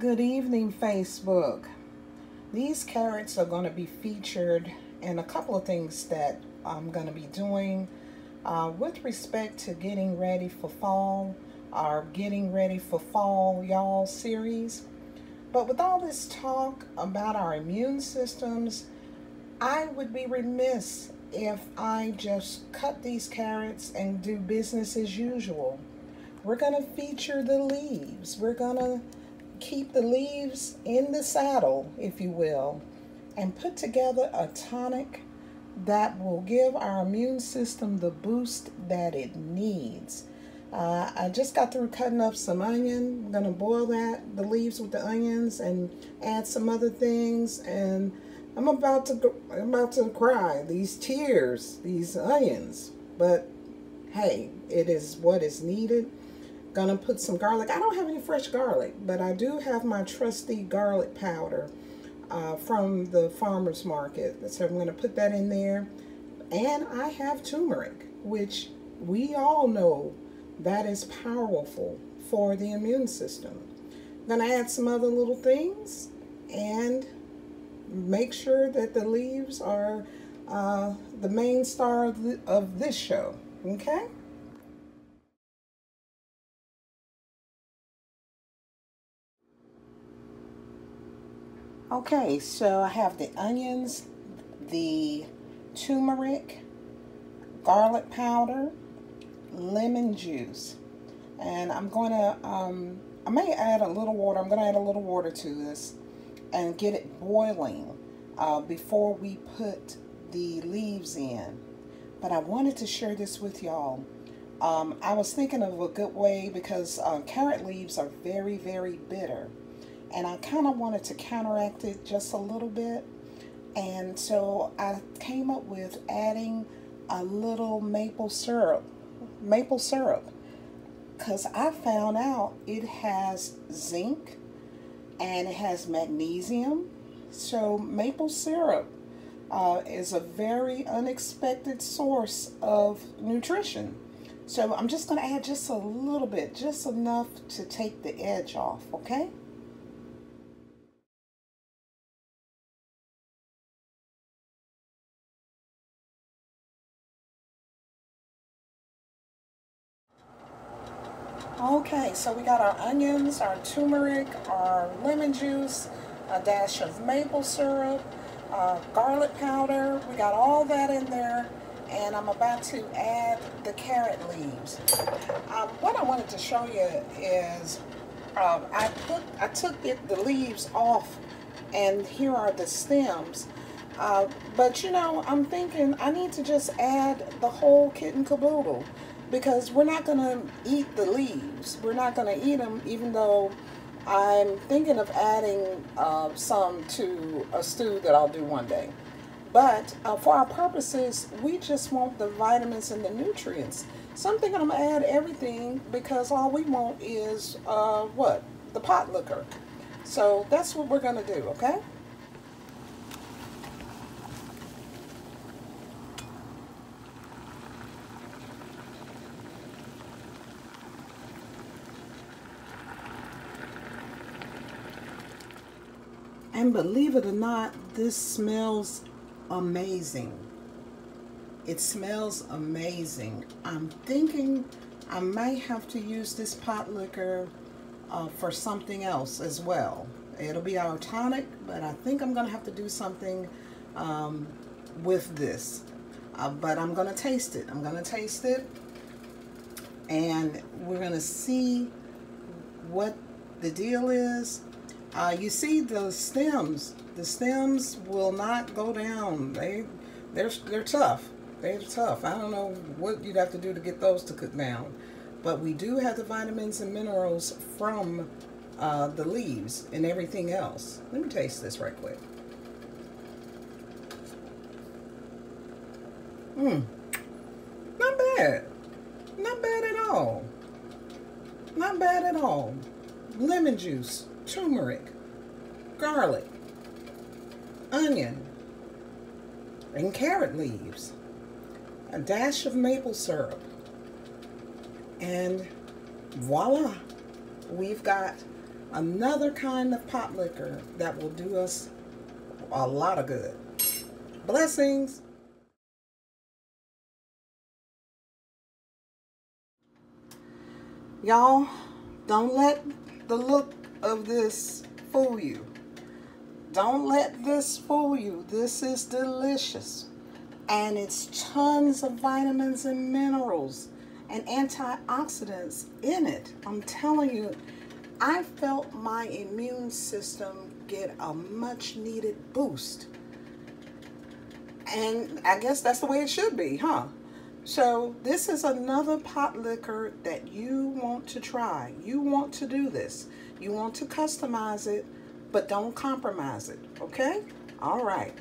Good evening, Facebook. These carrots are going to be featured in a couple of things that I'm going to be doing uh, with respect to getting ready for fall, our Getting Ready for Fall Y'all series. But with all this talk about our immune systems, I would be remiss if I just cut these carrots and do business as usual. We're going to feature the leaves. We're going to keep the leaves in the saddle, if you will, and put together a tonic that will give our immune system the boost that it needs. Uh, I just got through cutting up some onion. I'm gonna boil that, the leaves with the onions, and add some other things. And I'm about to, I'm about to cry. These tears, these onions. But hey, it is what is needed. Gonna put some garlic. I don't have any fresh garlic, but I do have my trusty garlic powder uh, from the farmer's market. So I'm gonna put that in there. And I have turmeric, which we all know that is powerful for the immune system. I'm gonna add some other little things and make sure that the leaves are uh, the main star of, the, of this show, okay? Okay, so I have the onions, the turmeric, garlic powder, lemon juice. And I'm going to, um, I may add a little water. I'm going to add a little water to this and get it boiling uh, before we put the leaves in. But I wanted to share this with y'all. Um, I was thinking of a good way because uh, carrot leaves are very, very bitter and I kind of wanted to counteract it just a little bit. And so I came up with adding a little maple syrup, maple syrup, because I found out it has zinc and it has magnesium. So maple syrup uh, is a very unexpected source of nutrition. So I'm just going to add just a little bit, just enough to take the edge off, okay? Okay, so we got our onions, our turmeric, our lemon juice, a dash of maple syrup, uh, garlic powder. We got all that in there, and I'm about to add the carrot leaves. Um, what I wanted to show you is um, I put I took it, the leaves off, and here are the stems. Uh, but you know, I'm thinking I need to just add the whole kit and caboodle because we're not going to eat the leaves. We're not going to eat them even though I'm thinking of adding uh, some to a stew that I'll do one day. But uh, for our purposes, we just want the vitamins and the nutrients. So I'm thinking I'm going to add everything because all we want is, uh, what? The pot liquor. So that's what we're going to do, okay? And believe it or not, this smells amazing. It smells amazing. I'm thinking I might have to use this pot liquor uh, for something else as well. It'll be our tonic, but I think I'm going to have to do something um, with this. Uh, but I'm going to taste it. I'm going to taste it. And we're going to see what the deal is uh, you see the stems. The stems will not go down. They, they're, they're tough. They're tough. I don't know what you'd have to do to get those to cook down. But we do have the vitamins and minerals from uh, the leaves and everything else. Let me taste this right quick. Mmm. Not bad. Not bad at all. Not bad at all. Lemon juice turmeric, garlic, onion, and carrot leaves, a dash of maple syrup, and voila, we've got Another kind of pot liquor that will do us a lot of good. Blessings. Y'all, don't let the look of this fool you. Don't let this fool you. This is delicious. And it's tons of vitamins and minerals and antioxidants in it. I'm telling you, I felt my immune system get a much needed boost. And I guess that's the way it should be, huh? So this is another pot liquor that you want to try. You want to do this. You want to customize it, but don't compromise it, okay? All right.